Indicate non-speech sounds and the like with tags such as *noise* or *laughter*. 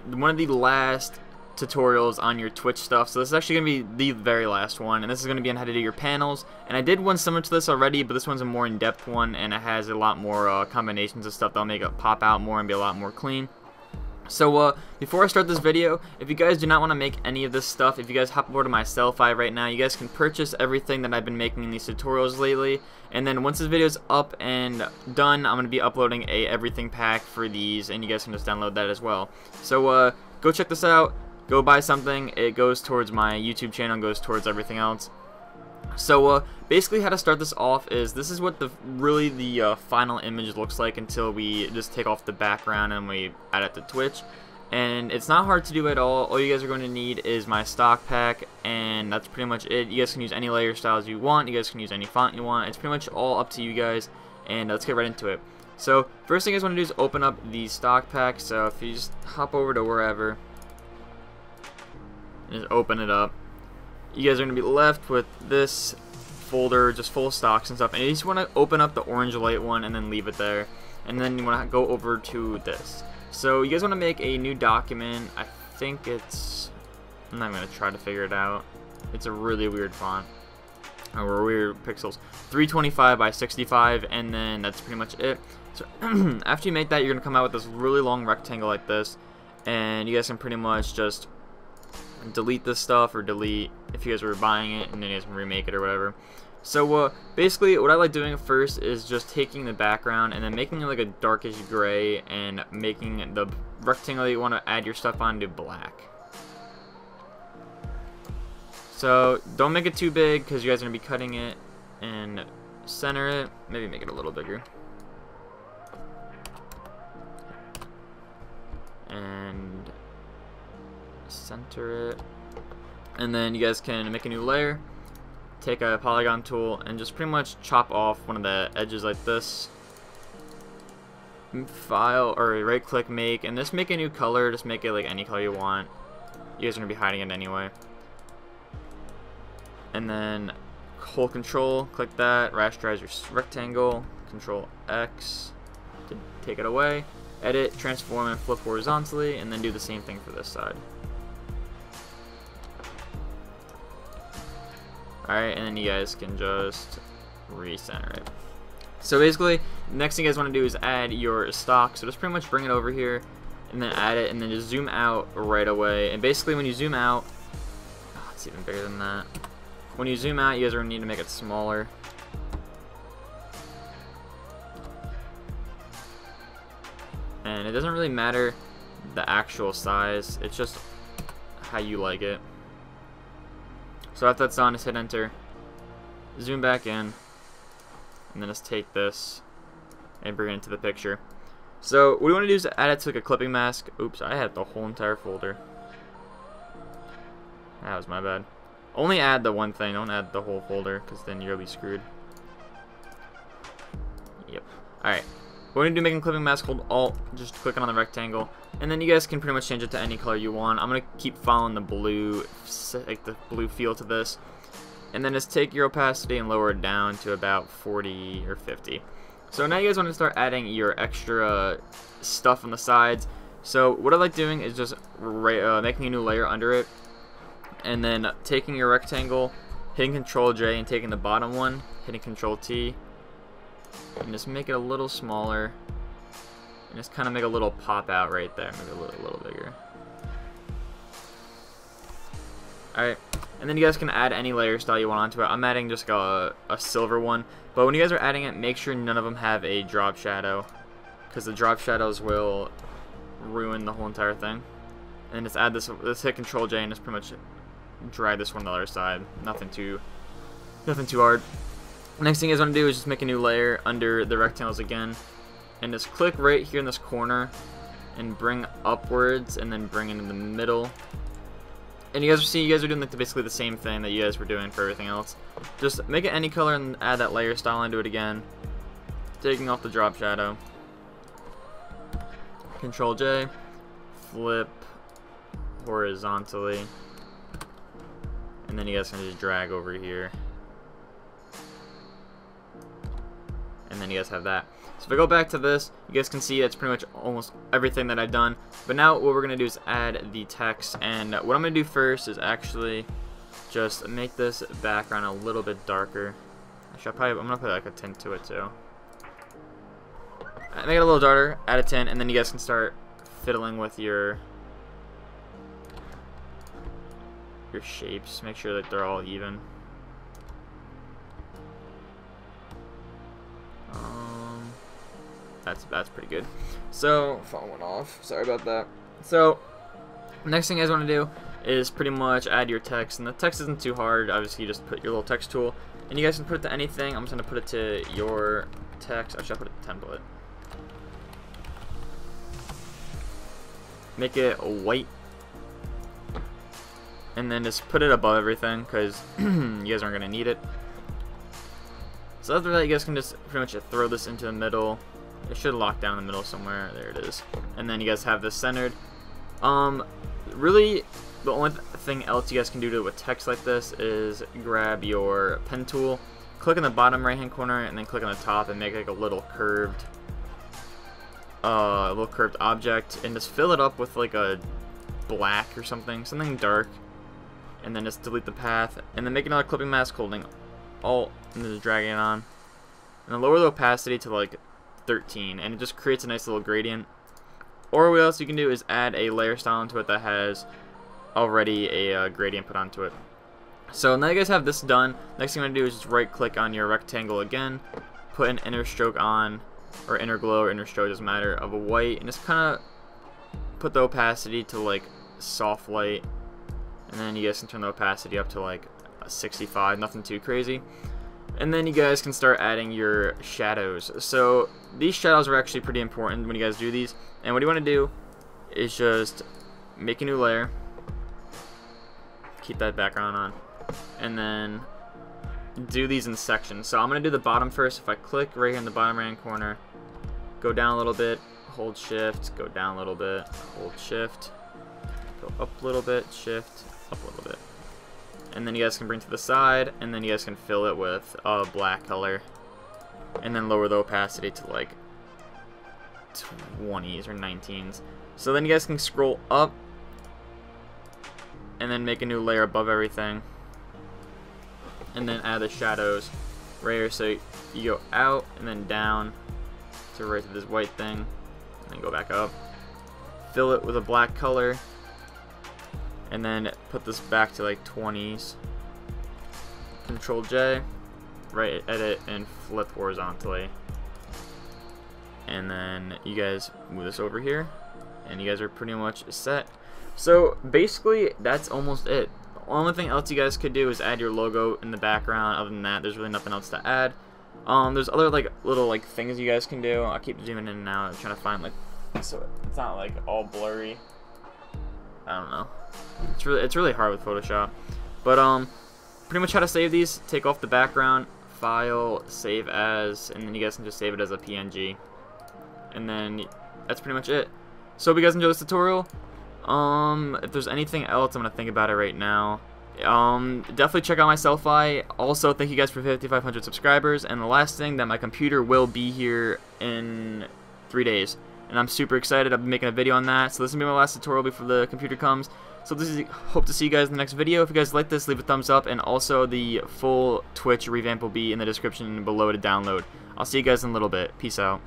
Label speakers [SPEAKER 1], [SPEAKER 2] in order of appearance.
[SPEAKER 1] one of the last tutorials on your Twitch stuff. So this is actually going to be the very last one, and this is going to be on how to do your panels. And I did one similar to this already, but this one's a more in-depth one, and it has a lot more uh, combinations of stuff that'll make it pop out more and be a lot more clean. So, uh, before I start this video, if you guys do not want to make any of this stuff, if you guys hop over to my Sellfy right now, you guys can purchase everything that I've been making in these tutorials lately. And then once this video is up and done, I'm going to be uploading a everything pack for these, and you guys can just download that as well. So, uh, go check this out go buy something, it goes towards my YouTube channel, goes towards everything else. So uh, basically how to start this off is this is what the really the uh, final image looks like until we just take off the background and we add it to Twitch. And it's not hard to do at all. All you guys are going to need is my stock pack and that's pretty much it. You guys can use any layer styles you want. You guys can use any font you want. It's pretty much all up to you guys and let's get right into it. So first thing you guys want to do is open up the stock pack. So if you just hop over to wherever just open it up. You guys are going to be left with this folder just full of stocks and stuff. And you just want to open up the orange light one and then leave it there. And then you want to go over to this. So you guys want to make a new document. I think it's... I'm not going to try to figure it out. It's a really weird font. Oh, or weird pixels. 325 by 65 and then that's pretty much it. So *clears throat* after you make that, you're going to come out with this really long rectangle like this. And you guys can pretty much just delete this stuff or delete if you guys were buying it and then you guys can remake it or whatever. So uh, basically what I like doing first is just taking the background and then making it like a darkish gray and making the rectangle you want to add your stuff onto black. So don't make it too big because you guys are going to be cutting it and center it. Maybe make it a little bigger. It. And then you guys can make a new layer, take a polygon tool, and just pretty much chop off one of the edges like this. File, or right click make, and just make a new color, just make it like any color you want. You guys are going to be hiding it anyway. And then hold control, click that, rasterize your rectangle, control X to take it away, edit, transform, and flip horizontally, and then do the same thing for this side. Alright, and then you guys can just recenter it. So basically, next thing you guys want to do is add your stock. So just pretty much bring it over here, and then add it, and then just zoom out right away. And basically, when you zoom out, oh, it's even bigger than that. When you zoom out, you guys are going to need to make it smaller. And it doesn't really matter the actual size, it's just how you like it. So after that's done, just hit enter, zoom back in, and then just take this and bring it into the picture. So what we want to do is add it to like a clipping mask. Oops, I had the whole entire folder. That was my bad. Only add the one thing, don't add the whole folder, because then you'll be screwed. Yep. Alright. We're going to do making clipping mask, hold Alt, just clicking on the rectangle, and then you guys can pretty much change it to any color you want. I'm going to keep following the blue, like the blue feel to this, and then just take your opacity and lower it down to about 40 or 50. So now you guys want to start adding your extra stuff on the sides. So what I like doing is just uh, making a new layer under it, and then taking your rectangle, hitting Control J, and taking the bottom one, hitting Control T, and just make it a little smaller. And just kind of make a little pop out right there. Maybe a little, a little bigger. Alright. And then you guys can add any layer style you want onto it. I'm adding just a, a silver one. But when you guys are adding it make sure none of them have a drop shadow. Because the drop shadows will ruin the whole entire thing. And just add this let's hit control J and just pretty much drag this one to the other side. Nothing too nothing too hard Next thing you guys want to do is just make a new layer under the rectangles again. And just click right here in this corner and bring upwards and then bring it in the middle. And you guys are seeing you guys are doing like basically the same thing that you guys were doing for everything else. Just make it any color and add that layer style into it again. Taking off the drop shadow. Control J. Flip horizontally. And then you guys can just drag over here. And then you guys have that. So if I go back to this, you guys can see that's pretty much almost everything that I've done. But now what we're going to do is add the text, and what I'm going to do first is actually just make this background a little bit darker. Actually, I'll probably, I'm going to put like a tint to it too. Make it a little darker, add a tint, and then you guys can start fiddling with your your shapes. Make sure that they're all even. That's that's pretty good. So phone went off. Sorry about that. So next thing you guys want to do is pretty much add your text, and the text isn't too hard. Obviously, you just put your little text tool, and you guys can put it to anything. I'm just gonna put it to your text. Actually, I'll put it to template. Make it white and then just put it above everything because *clears throat* you guys aren't going to need it. So after that, you guys can just pretty much throw this into the middle. It should lock down the middle somewhere. There it is. And then you guys have this centered. Um, really, the only thing else you guys can do with text like this is grab your pen tool, click in the bottom right hand corner, and then click on the top and make like a little curved, uh, little curved object, and just fill it up with like a black or something, something dark, and then just delete the path, and then make another clipping mask holding Alt, and then just dragging it on. And then lower the opacity to like 13, and it just creates a nice little gradient. Or what else you can do is add a layer style into it that has already a uh, gradient put onto it. So now you guys have this done, next thing I'm to do is just right click on your rectangle again, put an inner stroke on, or inner glow or inner stroke, doesn't matter, of a white, and just kind of put the opacity to like soft light and then you guys can turn the opacity up to like 65 nothing too crazy and then you guys can start adding your shadows. So these shadows are actually pretty important when you guys do these. And what you want to do is just make a new layer. Keep that background on. And then do these in sections. So I'm gonna do the bottom first. If I click right here in the bottom right hand corner go down a little bit hold shift go down a little bit hold shift go up a little bit shift up a little bit. And then you guys can bring to the side, and then you guys can fill it with a black color. And then lower the opacity to like 20s or 19s. So then you guys can scroll up, and then make a new layer above everything. And then add the shadows right here. So you go out, and then down to right to this white thing, and then go back up. Fill it with a black color, and then put this back to like 20s. Control J, right edit, and flip horizontally. And then you guys move this over here, and you guys are pretty much set. So basically, that's almost it. The only thing else you guys could do is add your logo in the background. Other than that, there's really nothing else to add. Um, there's other like little like things you guys can do. I keep zooming in and out, trying to find like so it's not like all blurry. I don't know. It's really it's really hard with Photoshop. But um pretty much how to save these, take off the background, file, save as, and then you guys can just save it as a PNG. And then that's pretty much it. So if you guys enjoyed this tutorial, um if there's anything else I'm gonna think about it right now. Um, definitely check out my Sellfy. Also, thank you guys for 5,500 subscribers. And the last thing, that my computer will be here in three days and I'm super excited. I've been making a video on that. So this to be my last tutorial before the computer comes. So this is hope to see you guys in the next video. If you guys like this, leave a thumbs up, and also the full Twitch revamp will be in the description below to download. I'll see you guys in a little bit. Peace out.